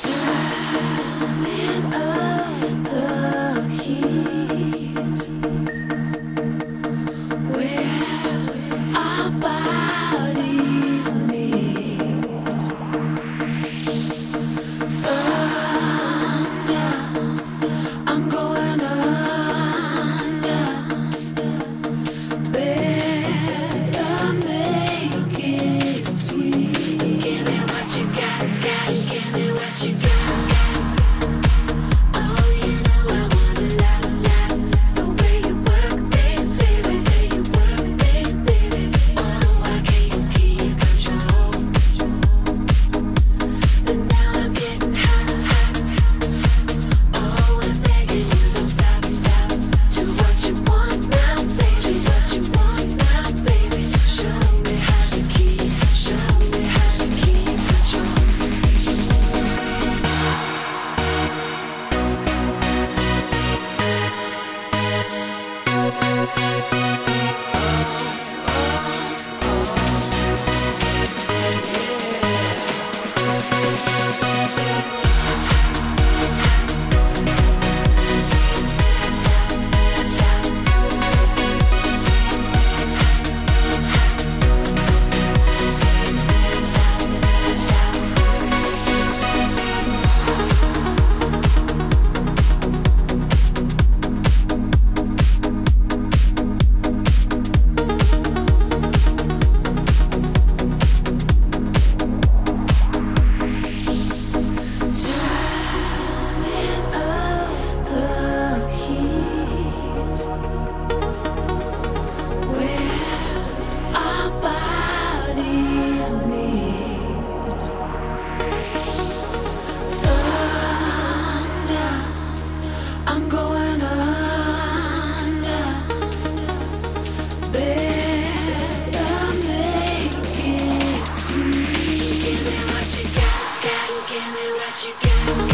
Turning what you got.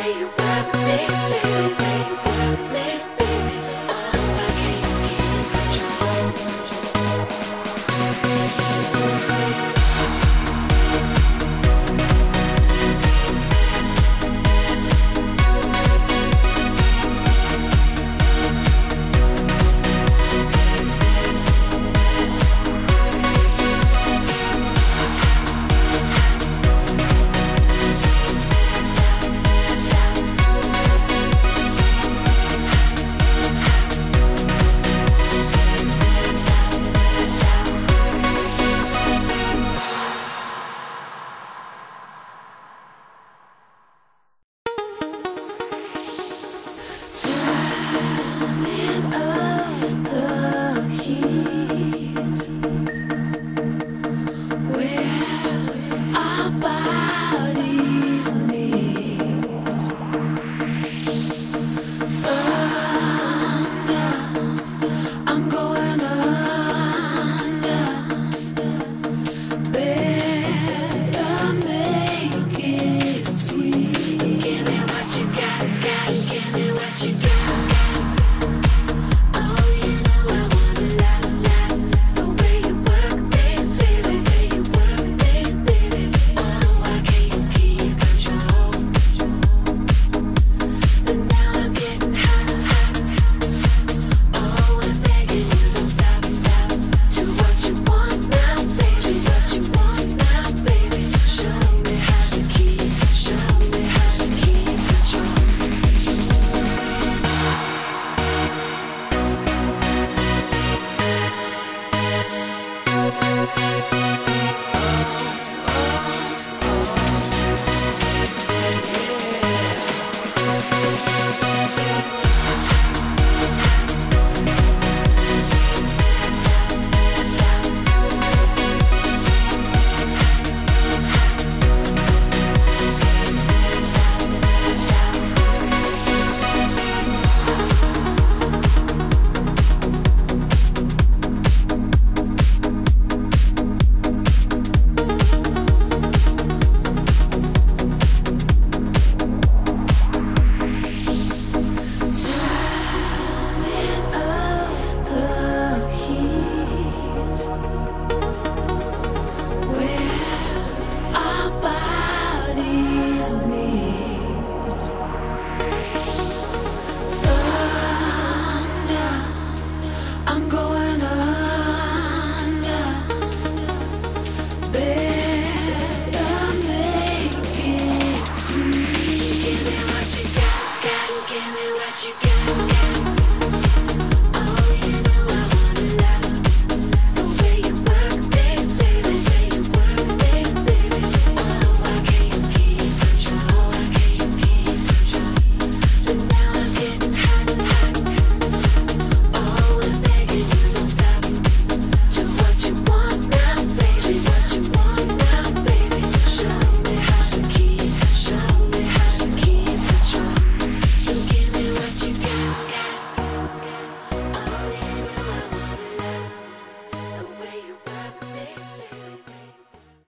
way you work with me, baby.